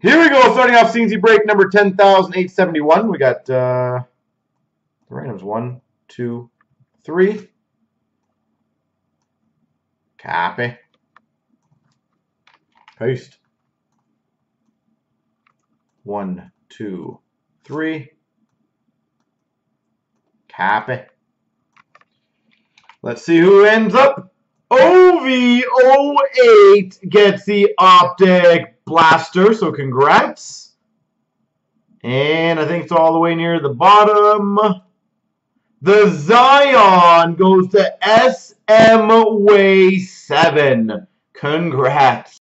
Here we go, starting off CNC break number 10,871. We got uh, the randoms one, two, three. Copy. Paste. One, two, three. Copy. Let's see who ends up. OV08 gets the Optic Blaster, so congrats. And I think it's all the way near the bottom. The Zion goes to SM Way 7. Congrats.